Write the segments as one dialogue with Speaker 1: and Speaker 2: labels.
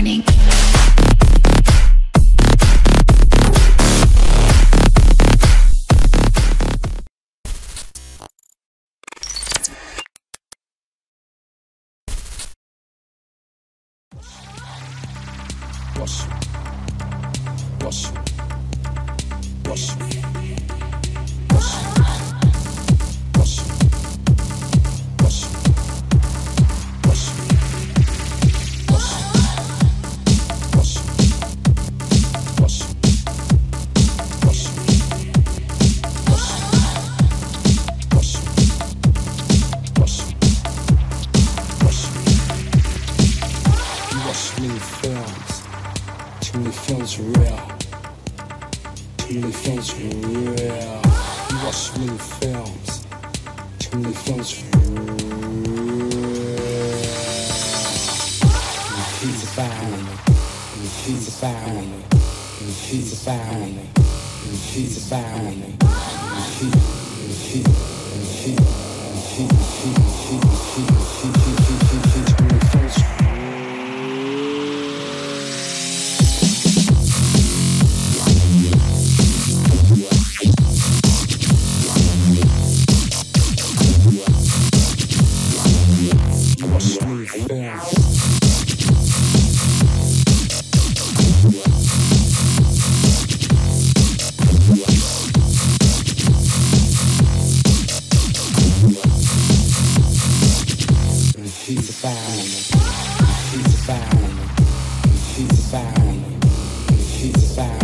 Speaker 1: morning.
Speaker 2: Wash. Wash. Wash. feels real. Too feels real. You watch too many films. Too many films for real. Repeat about me. Repeat about me. Repeat about me. Repeat about me. Repeat, repeat, repeat, repeat, repeat, repeat, repeat. She's a foul. She's a foul. She's a foul.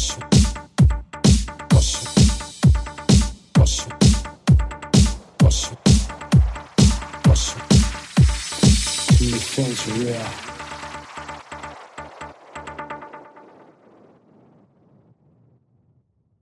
Speaker 2: Too many films real.